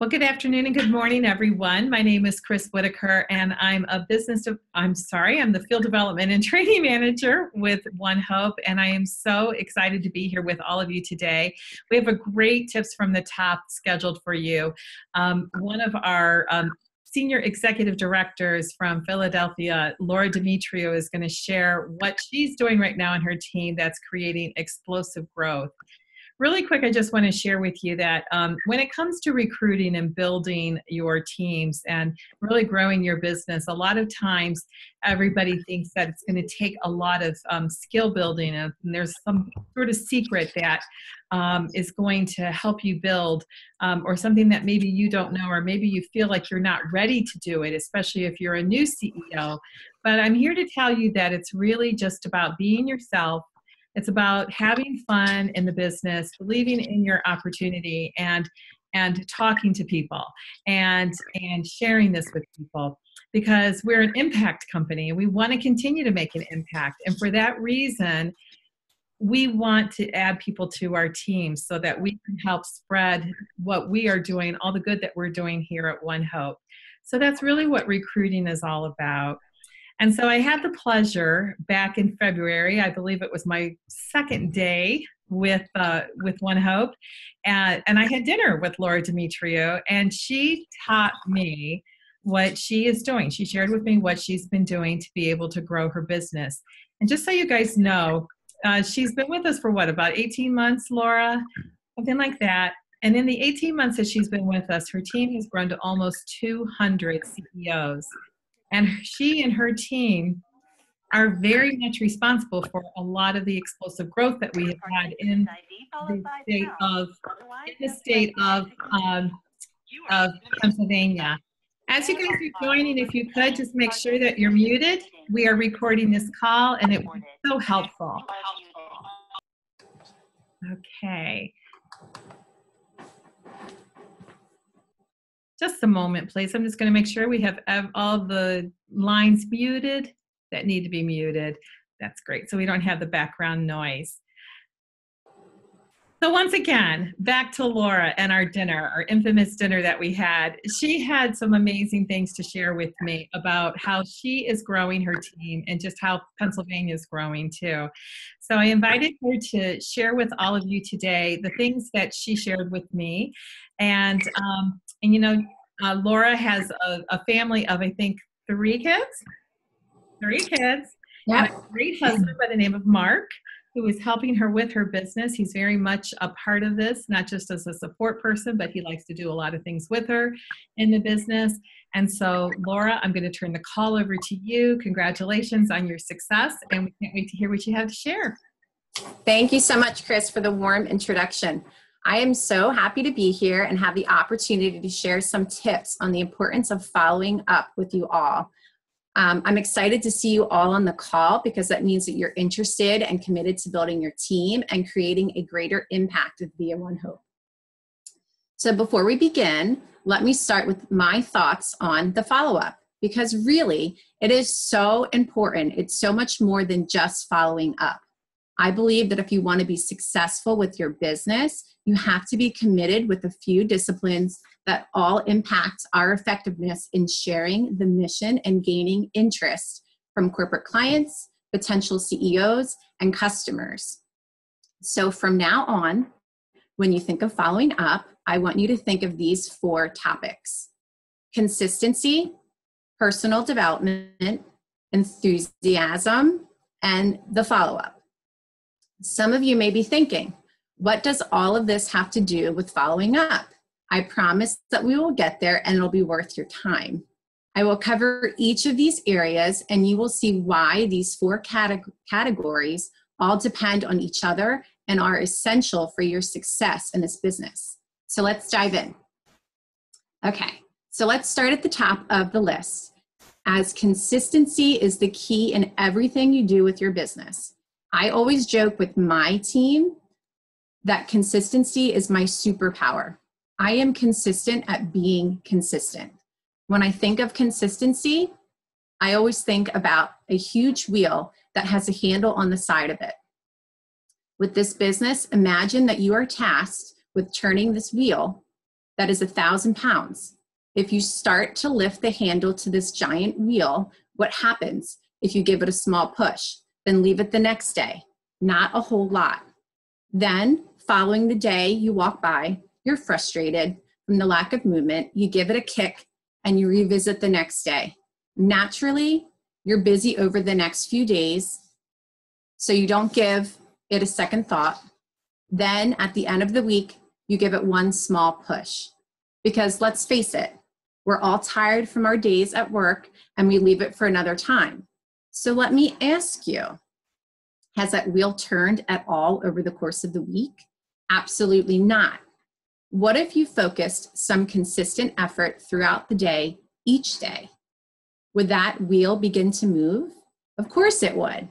Well, good afternoon and good morning, everyone. My name is Chris Whitaker, and I'm a business. I'm sorry, I'm the field development and training manager with One Hope, and I am so excited to be here with all of you today. We have a great tips from the top scheduled for you. Um, one of our um, senior executive directors from Philadelphia, Laura Demetriou, is going to share what she's doing right now in her team that's creating explosive growth really quick, I just want to share with you that um, when it comes to recruiting and building your teams and really growing your business, a lot of times everybody thinks that it's going to take a lot of um, skill building, and there's some sort of secret that um, is going to help you build, um, or something that maybe you don't know, or maybe you feel like you're not ready to do it, especially if you're a new CEO. But I'm here to tell you that it's really just about being yourself it's about having fun in the business, believing in your opportunity, and and talking to people and and sharing this with people because we're an impact company and we want to continue to make an impact. And for that reason, we want to add people to our team so that we can help spread what we are doing, all the good that we're doing here at One Hope. So that's really what recruiting is all about. And so I had the pleasure back in February, I believe it was my second day with uh, with One Hope, and, and I had dinner with Laura Demetriou, and she taught me what she is doing. She shared with me what she's been doing to be able to grow her business. And just so you guys know, uh, she's been with us for what about 18 months, Laura, something like that. And in the 18 months that she's been with us, her team has grown to almost 200 CEOs. And she and her team are very much responsible for a lot of the explosive growth that we have had in the state of the state of um, of Pennsylvania. As you guys are joining, if you could just make sure that you're muted. We are recording this call, and it was so helpful. Okay. Just a moment, please. I'm just going to make sure we have all the lines muted that need to be muted. That's great. So we don't have the background noise. So once again, back to Laura and our dinner, our infamous dinner that we had. She had some amazing things to share with me about how she is growing her team and just how Pennsylvania is growing too. So I invited her to share with all of you today the things that she shared with me. And um, and you know, uh, Laura has a, a, family of I think three kids, three kids, yeah. and a great husband by the name of Mark, who is helping her with her business. He's very much a part of this, not just as a support person, but he likes to do a lot of things with her in the business. And so, Laura, I'm going to turn the call over to you. Congratulations on your success, and we can't wait to hear what you have to share. Thank you so much, Chris, for the warm introduction. I am so happy to be here and have the opportunity to share some tips on the importance of following up with you all. Um, I'm excited to see you all on the call because that means that you're interested and committed to building your team and creating a greater impact with Via One Hope. So, before we begin, let me start with my thoughts on the follow up because really it is so important. It's so much more than just following up. I believe that if you want to be successful with your business, you have to be committed with a few disciplines that all impact our effectiveness in sharing the mission and gaining interest from corporate clients, potential CEOs, and customers. So from now on, when you think of following up, I want you to think of these four topics consistency, personal development, enthusiasm, and the follow up. Some of you may be thinking, what does all of this have to do with following up? I promise that we will get there and it'll be worth your time. I will cover each of these areas and you will see why these four categories all depend on each other and are essential for your success in this business. So let's dive in. Okay, so let's start at the top of the list. As consistency is the key in everything you do with your business. I always joke with my team that consistency is my superpower. I am consistent at being consistent. When I think of consistency, I always think about a huge wheel that has a handle on the side of it. With this business, imagine that you are tasked with turning this wheel that is a thousand pounds. If you start to lift the handle to this giant wheel, what happens if you give it a small push? Then leave it the next day. Not a whole lot. Then, following the day you walk by, you're frustrated from the lack of movement, you give it a kick, and you revisit the next day. Naturally, you're busy over the next few days, so you don't give it a second thought. Then, at the end of the week, you give it one small push. Because let's face it, we're all tired from our days at work and we leave it for another time. So let me ask you Has that wheel turned at all over the course of the week? Absolutely not. What if you focused some consistent effort throughout the day, each day? Would that wheel begin to move? Of course it would.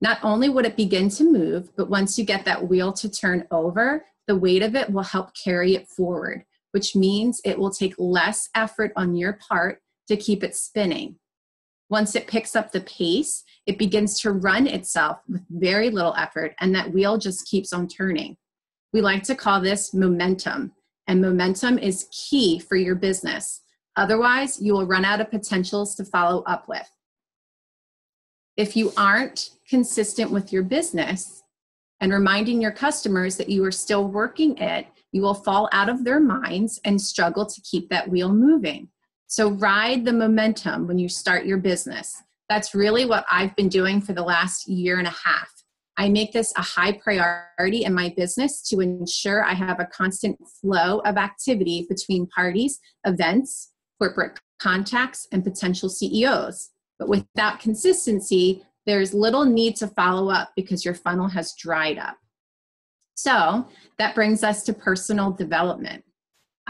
Not only would it begin to move, but once you get that wheel to turn over, the weight of it will help carry it forward, which means it will take less effort on your part to keep it spinning. Once it picks up the pace, it begins to run itself with very little effort, and that wheel just keeps on turning. We like to call this momentum, and momentum is key for your business. Otherwise, you will run out of potentials to follow up with. If you aren't consistent with your business, and reminding your customers that you are still working it, you will fall out of their minds and struggle to keep that wheel moving. So, ride the momentum when you start your business. That's really what I've been doing for the last year and a half. I make this a high priority in my business to ensure I have a constant flow of activity between parties, events, corporate contacts, and potential CEOs. But without consistency, there's little need to follow up because your funnel has dried up. So that brings us to personal development.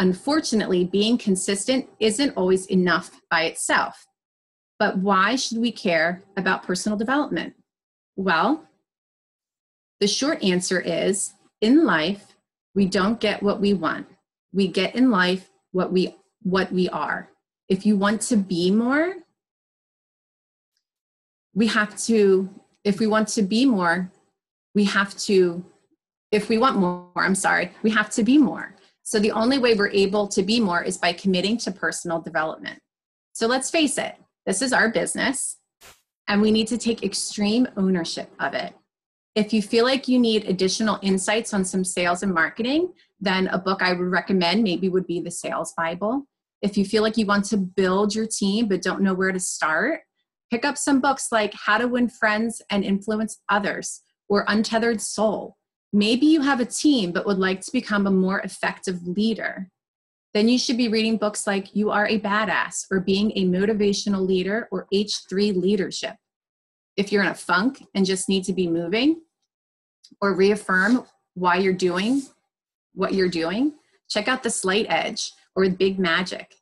Unfortunately, being consistent isn't always enough by itself. But why should we care about personal development? Well, the short answer is in life, we don't get what we want. We get in life what we what we are. If you want to be more, we have to, if we want to be more, we have to, if we want more, I'm sorry, we have to be more. So the only way we're able to be more is by committing to personal development. So let's face it, this is our business, and we need to take extreme ownership of it. If you feel like you need additional insights on some sales and marketing, then a book I would recommend maybe would be The Sales Bible. If you feel like you want to build your team but don't know where to start, Pick up some books like How to Win Friends and Influence Others or Untethered Soul. Maybe you have a team but would like to become a more effective leader. Then you should be reading books like You Are a Badass or Being a Motivational Leader or H3 Leadership. If you're in a funk and just need to be moving or reaffirm why you're doing what you're doing, check out The Slight Edge or Big Magic.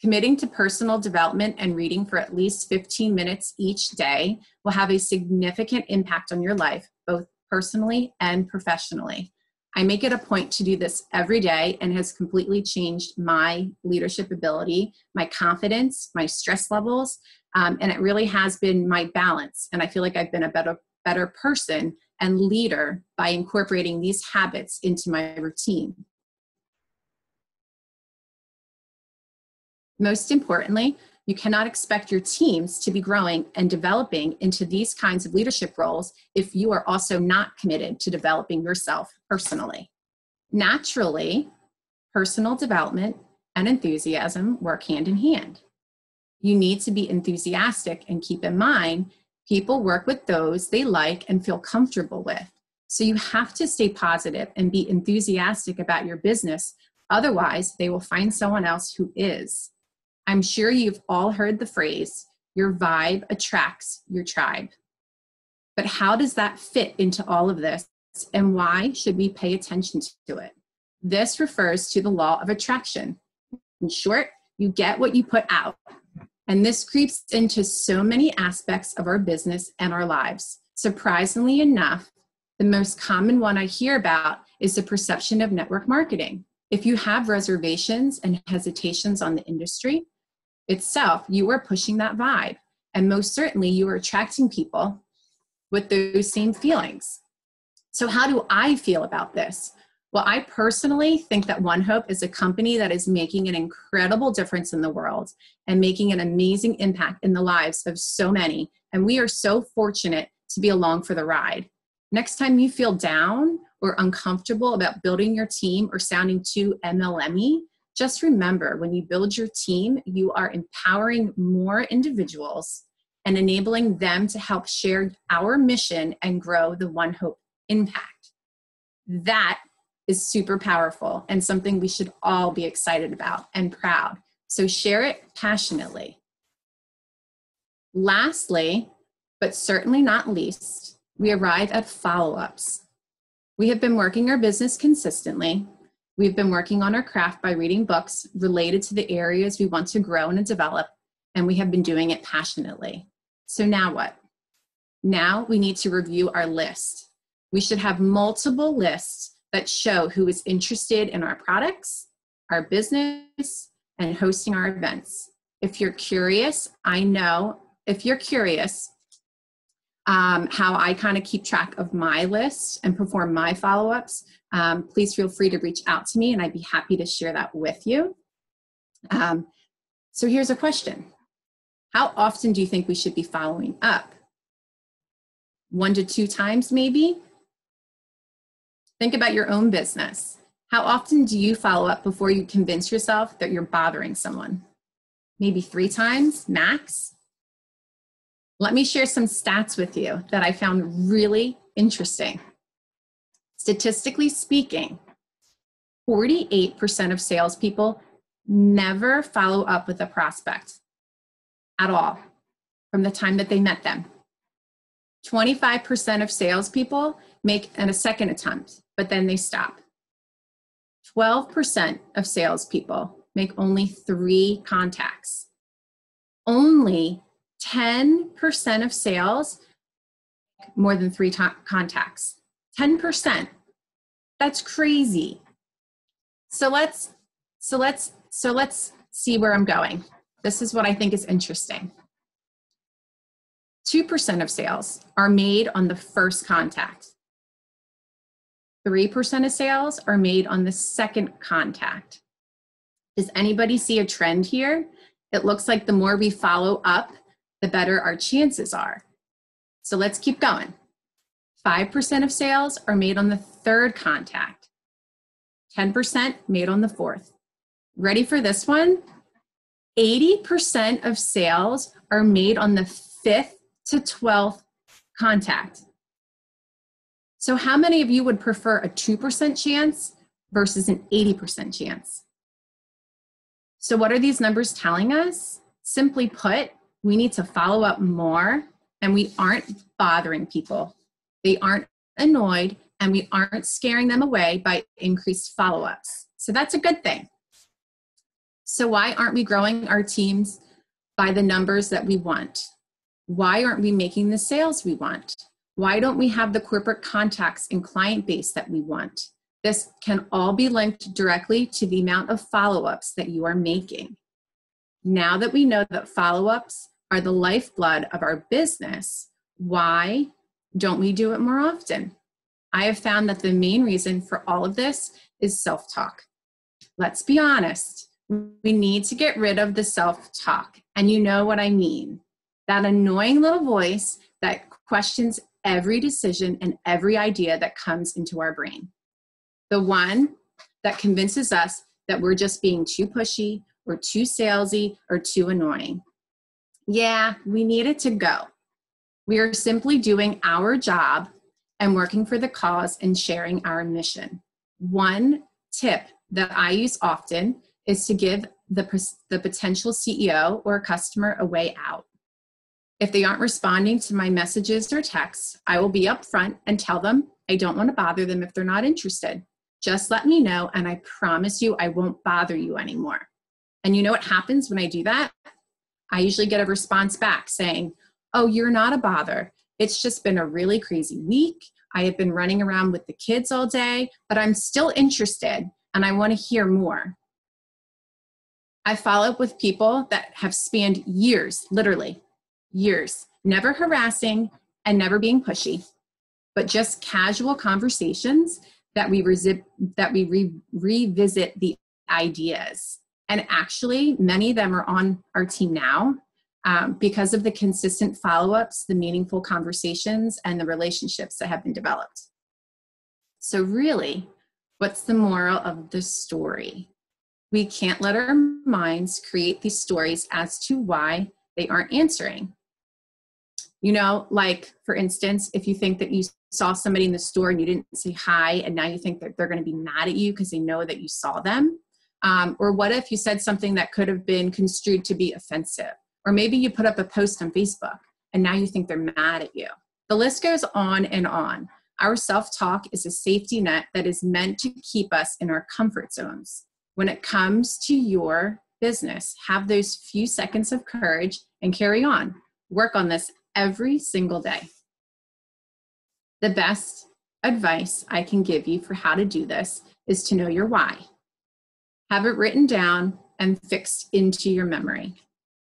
Committing to personal development and reading for at least 15 minutes each day will have a significant impact on your life, both personally and professionally. I make it a point to do this every day and has completely changed my leadership ability, my confidence, my stress levels, um, and it really has been my balance. And I feel like I've been a better, better person and leader by incorporating these habits into my routine. Most importantly, you cannot expect your teams to be growing and developing into these kinds of leadership roles if you are also not committed to developing yourself personally. Naturally, personal development and enthusiasm work hand in hand. You need to be enthusiastic and keep in mind people work with those they like and feel comfortable with. So you have to stay positive and be enthusiastic about your business. Otherwise, they will find someone else who is. I'm sure you've all heard the phrase, your vibe attracts your tribe. But how does that fit into all of this, and why should we pay attention to it? This refers to the law of attraction. In short, you get what you put out. And this creeps into so many aspects of our business and our lives. Surprisingly enough, the most common one I hear about is the perception of network marketing. If you have reservations and hesitations on the industry, itself, you are pushing that vibe. And most certainly, you are attracting people with those same feelings. So, how do I feel about this? Well, I personally think that One Hope is a company that is making an incredible difference in the world and making an amazing impact in the lives of so many. And we are so fortunate to be along for the ride. Next time you feel down or uncomfortable about building your team or sounding too MLM just remember when you build your team, you are empowering more individuals and enabling them to help share our mission and grow the One Hope impact. That is super powerful and something we should all be excited about and proud. So share it passionately. Lastly, but certainly not least, we arrive at follow ups. We have been working our business consistently. We've been working on our craft by reading books related to the areas we want to grow and develop, and we have been doing it passionately. So now what? Now we need to review our list. We should have multiple lists that show who is interested in our products, our business, and hosting our events. If you're curious, I know if you're curious um, how I kind of keep track of my list and perform my follow ups, um, please feel free to reach out to me and I'd be happy to share that with you. Um, so here's a question How often do you think we should be following up? One to two times, maybe? Think about your own business. How often do you follow up before you convince yourself that you're bothering someone? Maybe three times max? Let me share some stats with you that I found really interesting. Statistically speaking, 48% of salespeople never follow up with a prospect at all from the time that they met them. 25% of salespeople make a second attempt but then they stop. 12% of salespeople make only three contacts. Only 10% of sales make more than three to- contacts. 10%. That's crazy. So let's so let's so let's see where I'm going. This is what I think is interesting. 2% of sales are made on the first contact. 3% of sales are made on the second contact. Does anybody see a trend here? It looks like the more we follow up, the better our chances are. So let's keep going. 5% of sales are made on the third contact, 10% made on the fourth. Ready for this one? 80% of sales are made on the fifth to 12th contact. So, how many of you would prefer a 2% chance versus an 80% chance? So, what are these numbers telling us? Simply put, we need to follow up more and we aren't bothering people. They aren't annoyed and we aren't scaring them away by increased follow ups. So, that's a good thing. So, why aren't we growing our teams by the numbers that we want? Why aren't we making the sales we want? Why don't we have the corporate contacts and client base that we want? This can all be linked directly to the amount of follow ups that you are making. Now that we know that follow ups are the lifeblood of our business, why don't we do it more often? I have found that the main reason for all of this is self talk. Let's be honest, we need to get rid of the self talk. And you know what I mean that annoying little voice that questions every decision and every idea that comes into our brain. The one that convinces us that we're just being too pushy or too salesy or too annoying. Yeah, we need it to go. We are simply doing our job and working for the cause and sharing our mission. One tip that I use often is to give the, the potential CEO or customer a way out. If they aren't responding to my messages or texts, I will be upfront and tell them I don't want to bother them if they're not interested. Just let me know, and I promise you I won't bother you anymore. And you know what happens when I do that? I usually get a response back saying, Oh, you're not a bother. It's just been a really crazy week. I have been running around with the kids all day, but I'm still interested and I want to hear more. I follow up with people that have spanned years, literally years, never harassing and never being pushy, but just casual conversations that we, resi- that we re- revisit the ideas. And actually, many of them are on our team now um, because of the consistent follow ups, the meaningful conversations, and the relationships that have been developed. So, really, what's the moral of the story? We can't let our minds create these stories as to why they aren't answering. You know, like for instance, if you think that you saw somebody in the store and you didn't say hi, and now you think that they're going to be mad at you because they know that you saw them. Um, or what if you said something that could have been construed to be offensive? Or maybe you put up a post on Facebook and now you think they're mad at you. The list goes on and on. Our self talk is a safety net that is meant to keep us in our comfort zones. When it comes to your business, have those few seconds of courage and carry on. Work on this every single day. The best advice I can give you for how to do this is to know your why. Have it written down and fixed into your memory.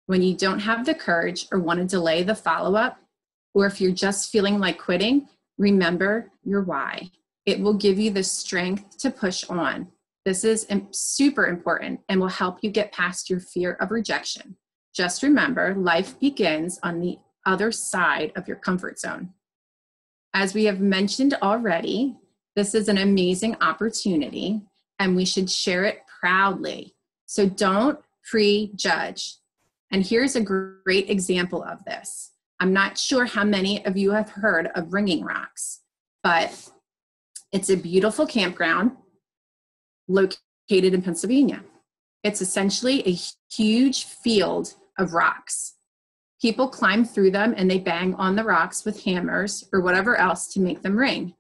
When you don't have the courage or want to delay the follow up, or if you're just feeling like quitting, remember your why. It will give you the strength to push on. This is super important and will help you get past your fear of rejection. Just remember, life begins on the other side of your comfort zone. As we have mentioned already, this is an amazing opportunity and we should share it proudly. So don't prejudge. And here's a great example of this. I'm not sure how many of you have heard of Ringing Rocks, but it's a beautiful campground located in Pennsylvania. It's essentially a huge field of rocks. People climb through them and they bang on the rocks with hammers or whatever else to make them ring.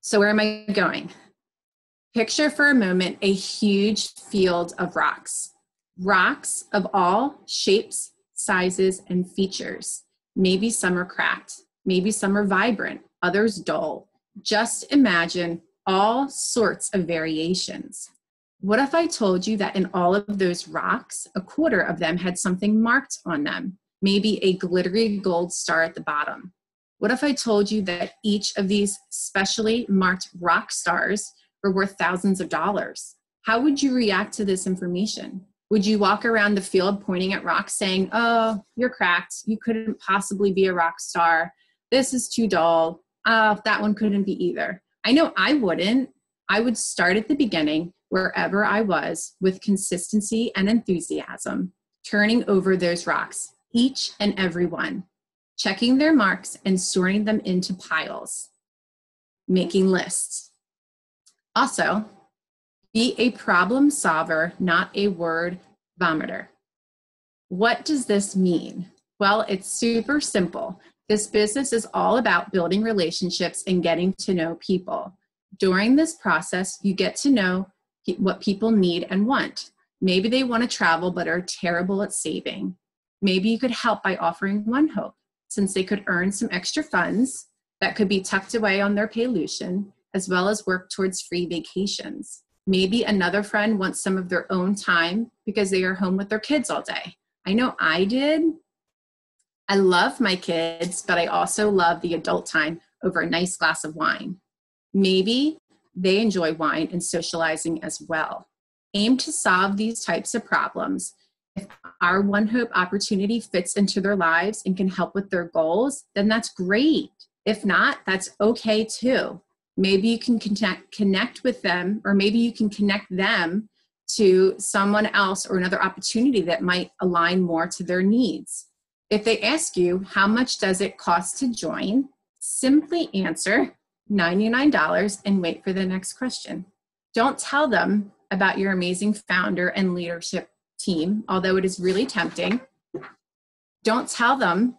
So, where am I going? Picture for a moment a huge field of rocks. Rocks of all shapes, sizes, and features. Maybe some are cracked, maybe some are vibrant, others dull. Just imagine all sorts of variations. What if I told you that in all of those rocks, a quarter of them had something marked on them, maybe a glittery gold star at the bottom? What if I told you that each of these specially marked rock stars were worth thousands of dollars? How would you react to this information? Would you walk around the field pointing at rocks saying, Oh, you're cracked. You couldn't possibly be a rock star. This is too dull. Oh, that one couldn't be either. I know I wouldn't. I would start at the beginning, wherever I was, with consistency and enthusiasm, turning over those rocks, each and every one, checking their marks and sorting them into piles, making lists. Also, be a problem solver, not a word vomiter. What does this mean? Well, it's super simple. This business is all about building relationships and getting to know people. During this process, you get to know what people need and want. Maybe they want to travel but are terrible at saving. Maybe you could help by offering One Hope, since they could earn some extra funds that could be tucked away on their Paylution, as well as work towards free vacations. Maybe another friend wants some of their own time because they are home with their kids all day. I know I did. I love my kids, but I also love the adult time over a nice glass of wine. Maybe they enjoy wine and socializing as well. Aim to solve these types of problems. If our One Hope opportunity fits into their lives and can help with their goals, then that's great. If not, that's okay too maybe you can connect connect with them or maybe you can connect them to someone else or another opportunity that might align more to their needs. If they ask you how much does it cost to join? simply answer $99 and wait for the next question. Don't tell them about your amazing founder and leadership team although it is really tempting. Don't tell them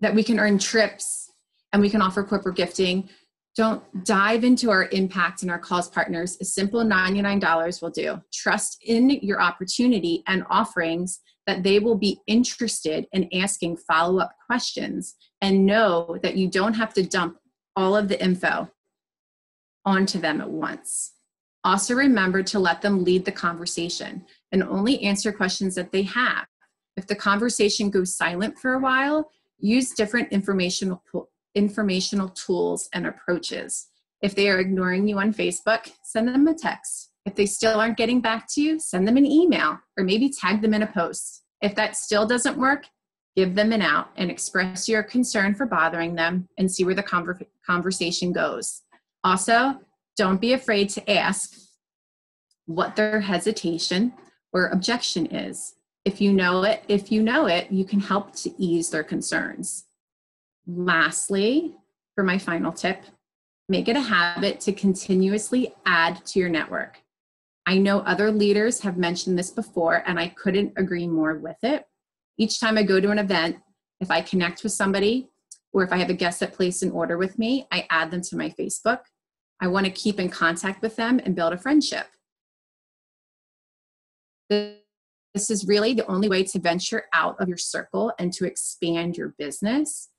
that we can earn trips and we can offer corporate gifting don't dive into our impact and our cause partners. A simple $99 will do. Trust in your opportunity and offerings that they will be interested in asking follow up questions and know that you don't have to dump all of the info onto them at once. Also, remember to let them lead the conversation and only answer questions that they have. If the conversation goes silent for a while, use different informational informational tools and approaches. If they are ignoring you on Facebook, send them a text. If they still aren't getting back to you, send them an email or maybe tag them in a post. If that still doesn't work, give them an out and express your concern for bothering them and see where the conver- conversation goes. Also, don't be afraid to ask what their hesitation or objection is. If you know it, if you know it, you can help to ease their concerns. Lastly, for my final tip, make it a habit to continuously add to your network. I know other leaders have mentioned this before, and I couldn't agree more with it. Each time I go to an event, if I connect with somebody or if I have a guest that placed an order with me, I add them to my Facebook. I want to keep in contact with them and build a friendship. This is really the only way to venture out of your circle and to expand your business.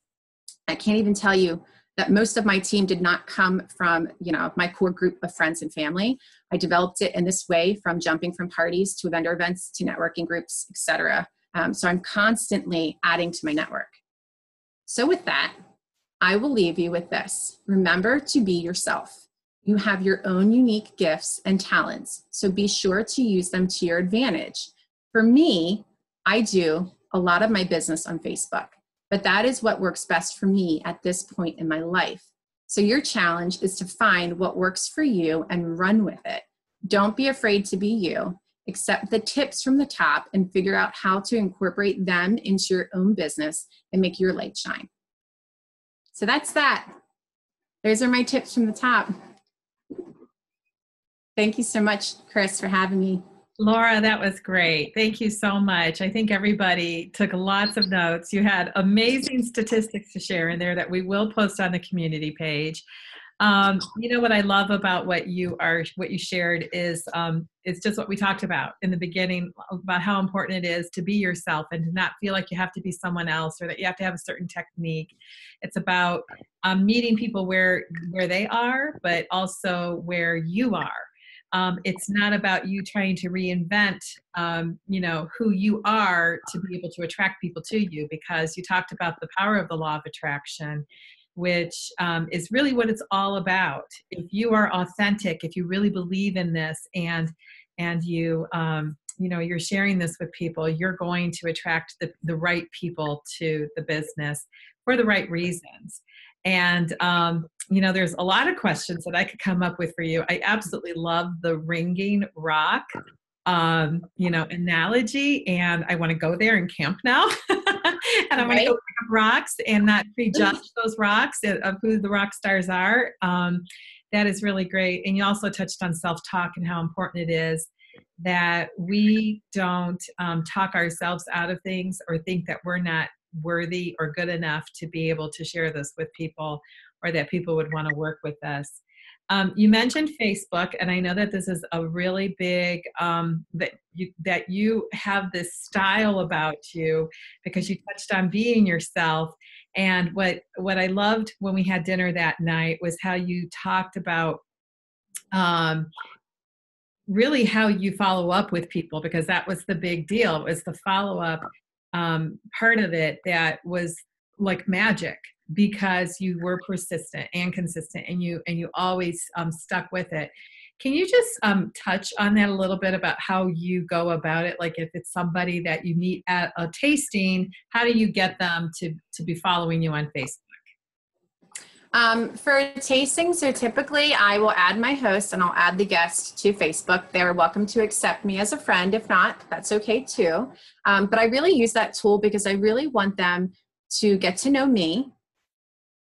I can't even tell you that most of my team did not come from you know my core group of friends and family. I developed it in this way from jumping from parties to vendor events to networking groups etc um, so i'm constantly adding to my network. So with that i will leave you with this. Remember to be yourself. You have your own unique gifts and talents so be sure to use them to your advantage. For me i do a lot of my business on facebook but that is what works best for me at this point in my life. So your challenge is to find what works for you and run with it. Don't be afraid to be you. Accept the tips from the top and figure out how to incorporate them into your own business and make your light shine. So that's that. Those are my tips from the top. Thank you so much, Chris, for having me. Laura, that was great. Thank you so much. I think everybody took lots of notes. You had amazing statistics to share in there that we will post on the community page. Um, you know what I love about what you are, what you shared is um, it's just what we talked about in the beginning about how important it is to be yourself and to not feel like you have to be someone else or that you have to have a certain technique. It's about um, meeting people where where they are, but also where you are um, it's not about you trying to reinvent um, you know who you are to be able to attract people to you because you talked about the power of the law of attraction which um, is really what it's all about. If you are authentic if you really believe in this and and you um, you know you're sharing this with people you're going to attract the, the right people to the business for the right reasons. And, um, you know, there's a lot of questions that I could come up with for you. I absolutely love the ringing rock, um, you know, analogy. And I want to go there and camp now. and I want to go pick up rocks and not prejudge those rocks of who the rock stars are. Um, that is really great. And you also touched on self talk and how important it is that we don't um, talk ourselves out of things or think that we're not worthy or good enough to be able to share this with people or that people would want to work with us. Um, you mentioned Facebook, and I know that this is a really big um, that you that you have this style about you because you touched on being yourself. And what what I loved when we had dinner that night was how you talked about um, really how you follow up with people because that was the big deal It was the follow up um, part of it that was like magic because you were persistent and consistent and you and you always um, stuck with it can you just um, touch on that a little bit about how you go about it like if it's somebody that you meet at a tasting how do you get them to to be following you on facebook um, for tastings, so typically I will add my host and I'll add the guest to Facebook. They're welcome to accept me as a friend. If not, that's okay too. Um, but I really use that tool because I really want them to get to know me.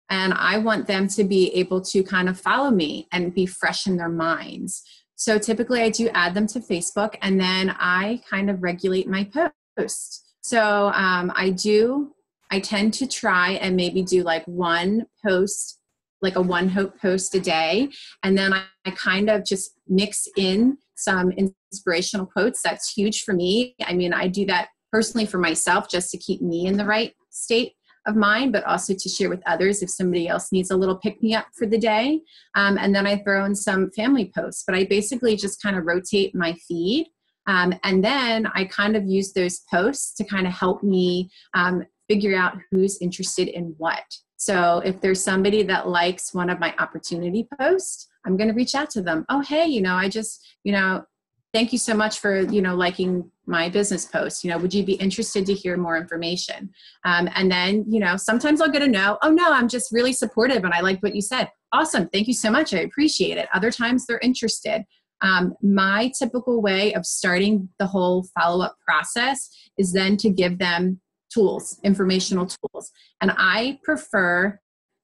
And I want them to be able to kind of follow me and be fresh in their minds. So typically I do add them to Facebook and then I kind of regulate my posts. So um, I do I tend to try and maybe do like one post like a one hope post a day and then I, I, kind of just mix in some inspirational quotes that's huge for me i mean i do that personally for myself just to keep me in the right state of mine, but also to share with others if somebody else needs a little pick me up for the day. Um, and then i throw in some family posts but i basically just kind of rotate my feed. Um, and then i kind of use those posts to kind of help me um, figure out who's interested in what. So if there's somebody that likes one of my opportunity posts, I'm going to reach out to them. Oh, hey, you know, I just, you know, thank you so much for, you know, liking my business post. You know, would you be interested to hear more information? Um, and then, you know, sometimes I'll get a no. Oh, no, I'm just really supportive and I liked what you said. Awesome. Thank you so much. I appreciate it. Other times they're interested. Um, my typical way of starting the whole follow up process is then to give them tools, informational tools. And I prefer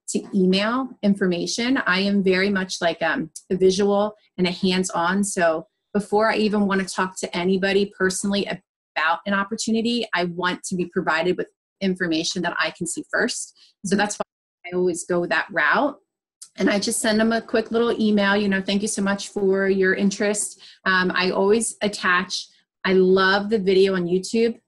to email information. I am very much like um, a visual and a hands on. So before I even want to talk to anybody personally about an opportunity, I want to be provided with information that I can see first. So that's why I always go that route. And I just send them a quick little email, you know, thank you so much for your interest. Um, I always attach, I love the video on YouTube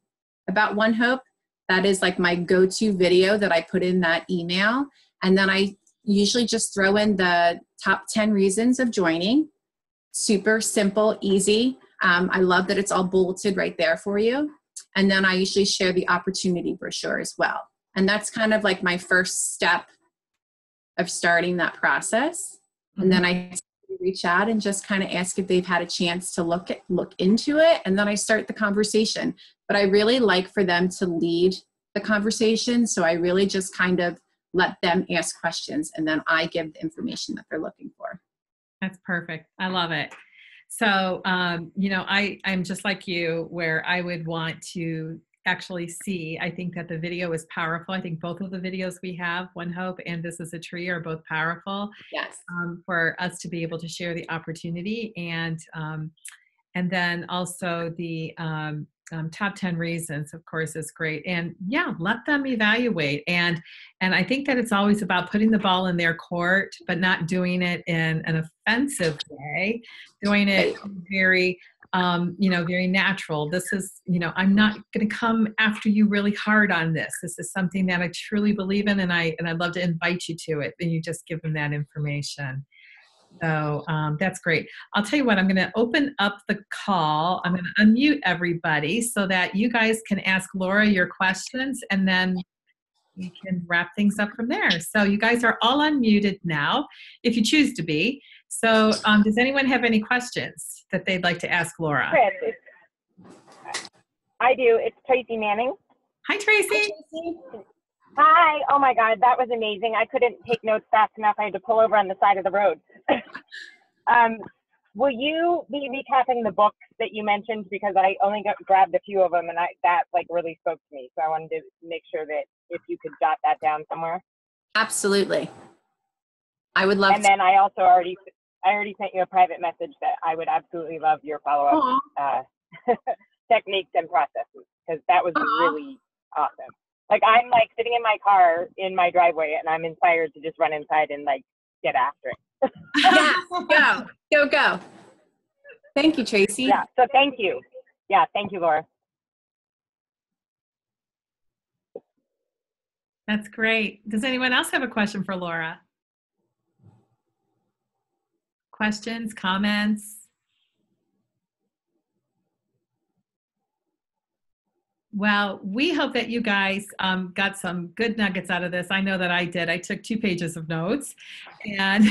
about One Hope that is like my go to video that I put in that email. And then I usually just throw in the top 10 reasons of joining. Super simple, easy. Um, I love that it's all bulleted right there for you. And then I usually share the opportunity brochure as well. And that's kind of like my first step of starting that process. Mm-hmm. And then mm-hmm. I reach out and just kind of ask if they've had a chance to look at, look into it and then I start the conversation. But I really like for them to lead the conversation, so I really just kind of let them ask questions and then I give the information that they're looking for. That's perfect. I love it. So, um, you know, I I'm just like you where I would want to actually see. I think that the video is powerful. I think both of the videos we have, One Hope and This is a Tree, are both powerful. Yes. Um, for us to be able to share the opportunity and um, and then also the um, um, top 10 reasons of course is great and yeah let them evaluate and and i think that it's always about putting the ball in their court but not doing it in an offensive way doing it very um, you know, very natural. This is, you know, I'm not going to come after you really hard on this. This is something that I truly believe in, and I and I'd love to invite you to it. And you just give them that information. So um, that's great. I'll tell you what. I'm going to open up the call. I'm going to unmute everybody so that you guys can ask Laura your questions, and then we can wrap things up from there. So you guys are all unmuted now, if you choose to be. So um, does anyone have any questions that they'd like to ask Laura? Chris, I do. It's Tracy Manning. Hi, Tracy. Hi, Tracy. Hi. Oh my God, that was amazing. I couldn't take notes fast enough. I had to pull over on the side of the road. um, will you be recapping the books that you mentioned because I only got, grabbed a few of them and I, that like really spoke to me. So I wanted to make sure that if you could jot that down somewhere. Absolutely. I would love. And to. then I also already I already sent you a private message that I would absolutely love your follow up uh, techniques and processes because that was Aww. really awesome. Like I'm like sitting in my car in my driveway and I'm inspired to just run inside and like get after it. yeah, go, go, go. Thank you, Tracy. Yeah, so thank you. Yeah, thank you, Laura. That's great. Does anyone else have a question for Laura? Questions, comments? Well, we hope that you guys um, got some good nuggets out of this. I know that I did. I took two pages of notes, and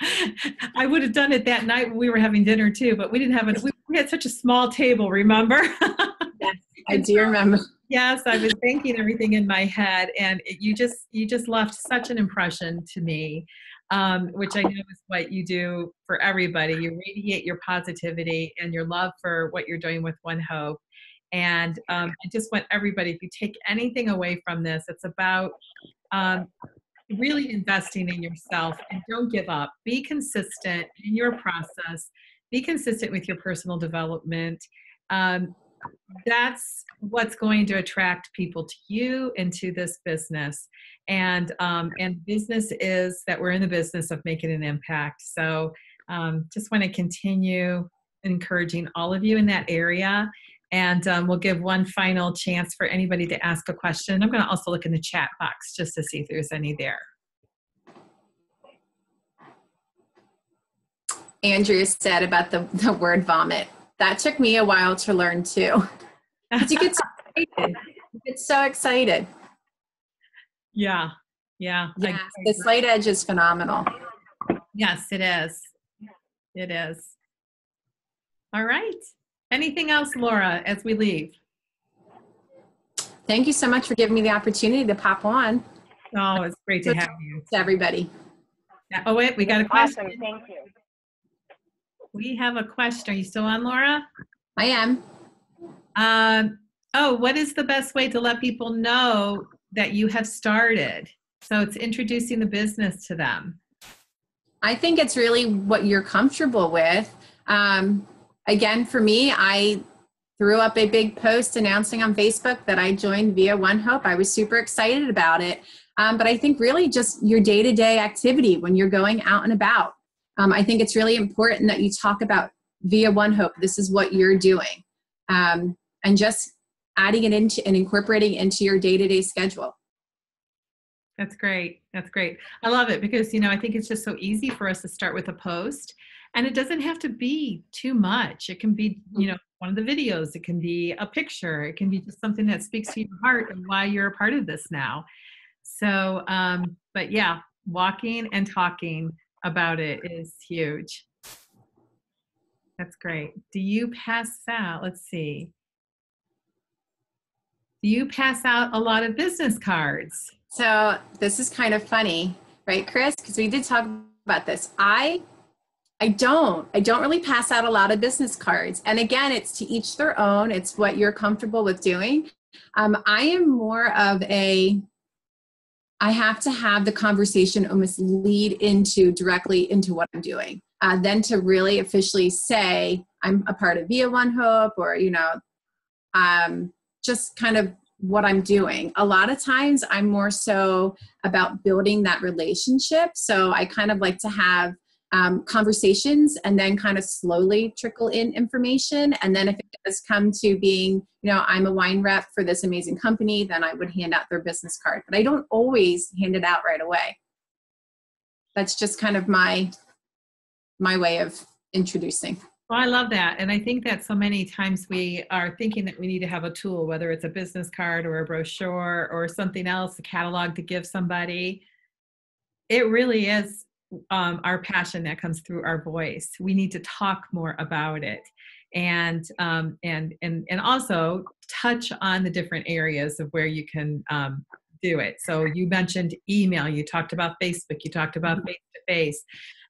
I would have done it that night when we were having dinner too. But we didn't have it. We had such a small table. Remember? yes, I do remember. Yes, I was thinking everything in my head, and it, you just you just left such an impression to me um, which I know is what you do for everybody. You radiate your positivity and your love for what you're doing with One Hope. And um, I just want everybody, if you take anything away from this, it's about um, really investing in yourself and don't give up. Be consistent in your process, be consistent with your personal development. Um, that's what's going to attract people to you and to this business and um, and business is that we're in the business of making an impact so um, just want to continue encouraging all of you in that area and um, we'll give one final chance for anybody to ask a question i'm going to also look in the chat box just to see if there's any there andrea said about the, the word vomit that took me a while to learn too you get so excited you get so excited yeah. Yeah. Yes, the Slight Edge is phenomenal. Yes, it is. It is. All right. Anything else, Laura, as we leave? Thank you so much for giving me the opportunity to pop on. Oh, it's great to have you. To everybody. Yeah. Oh, wait, we got a question. Awesome, thank you. We have a question. Are you still on, Laura? I am. Um, oh, what is the best way to let people know that you have started? So it's introducing the business to them. I think it's really what you're comfortable with. Um, again, for me, I threw up a big post announcing on Facebook that I joined via One Hope. I was super excited about it. Um, but I think really just your day to day activity when you're going out and about. Um, I think it's really important that you talk about via One Hope. This is what you're doing. Um, and just adding it into and incorporating into your day to day schedule. That's great. That's great. I love it because, you know, I think it's just so easy for us to start with a post and it doesn't have to be too much. It can be, you mm-hmm. know, one of the videos, it can be a picture, it can be just something that speaks to your heart and why you're a part of this now. So, um, but yeah, walking and talking about it is huge. That's great. Do you pass out? Let's see. Do you pass out a lot of business cards? So this is kind of funny, right, Chris? Because we did talk about this. I I don't. I don't really pass out a lot of business cards. And again, it's to each their own. It's what you're comfortable with doing. Um, I am more of a I have to have the conversation almost lead into directly into what I'm doing. Uh, then to really officially say I'm a part of Via One Hope or, you know, um, just kind of what I'm doing. A lot of times I'm more so about building that relationship. So I kind of like to have um, conversations and then kind of slowly trickle in information. And then if it does come to being, you know, I'm a wine rep for this amazing company, then I would hand out their business card. But I don't always hand it out right away. That's just kind of my my way of introducing. Well, I love that. And I think that so many times we are thinking that we need to have a tool, whether it's a business card or a brochure or something else, a catalog to give somebody. It really is um, our passion that comes through our voice. We need to talk more about it. And um, and and and also touch on the different areas of where you can um, do it. So you mentioned email, you talked about Facebook, you talked about face to face.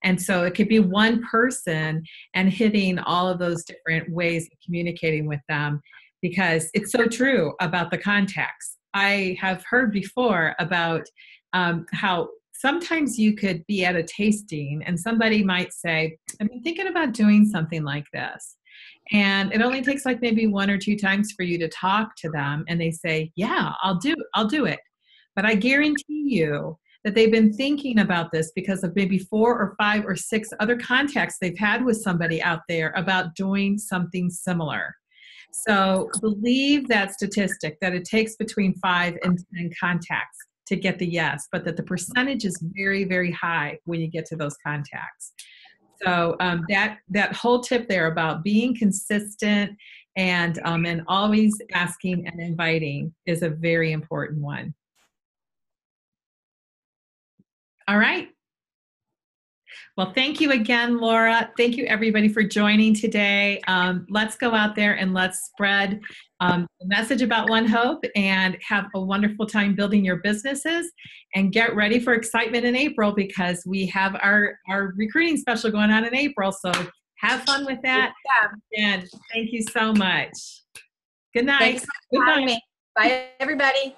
And so it could be one person and hitting all of those different ways of communicating with them because it's so true about the contacts. I have heard before about um, how sometimes you could be at a tasting and somebody might say, I've been thinking about doing something like this. And it only takes like maybe one or two times for you to talk to them and they say, Yeah, I'll do I'll do it. But I guarantee you that they've been thinking about this because of maybe four or five or six other contacts they've had with somebody out there about doing something similar. So believe that statistic that it takes between five and 10 contacts to get the yes, but that the percentage is very, very high when you get to those contacts. So um, that that whole tip there about being consistent and um, and always asking and inviting is a very important one. All right. Well, thank you again, Laura. Thank you, everybody, for joining today. Um, let's go out there and let's spread um, the message about One Hope and have a wonderful time building your businesses and get ready for excitement in April because we have our, our recruiting special going on in April. So have fun with that. Yeah. And thank you so much. Good night. Having me. Bye, everybody.